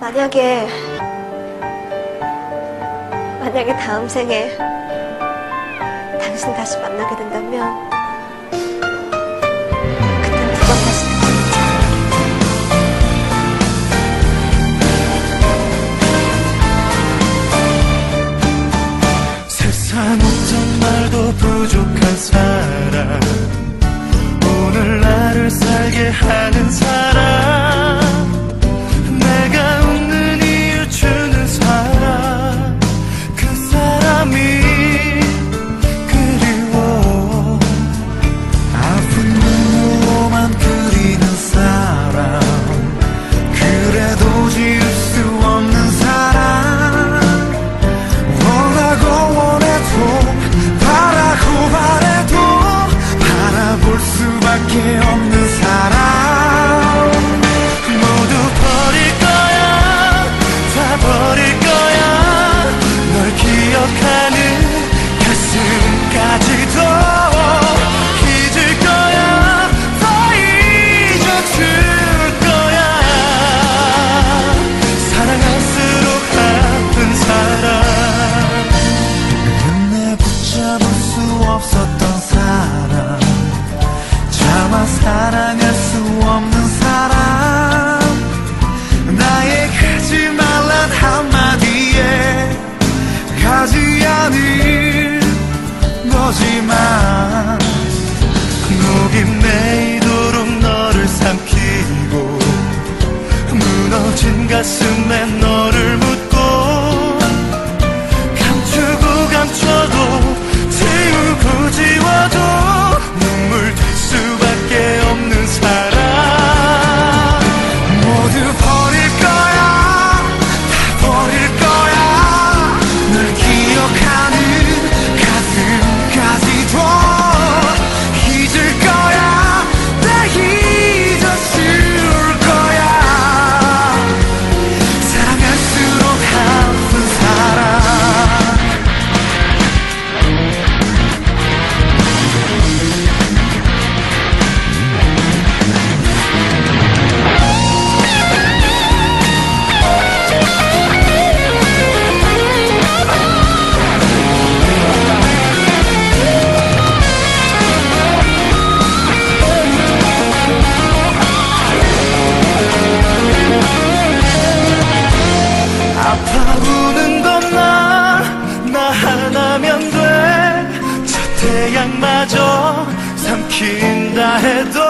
만약에 만약에 다음 생에 당신 다시 만나게 된다면 그땐 두번 다시 만나게 세상 어떤 말도 부족한 사람. 오늘 나를 살게 하는 사람. 사랑할 수 없는 사람. 나의 가지 말란 한마디에 가지 않을 거지만 목이 메이도록 너를 삼키고 무너진 가슴에 너를 마저 삼킨다 해도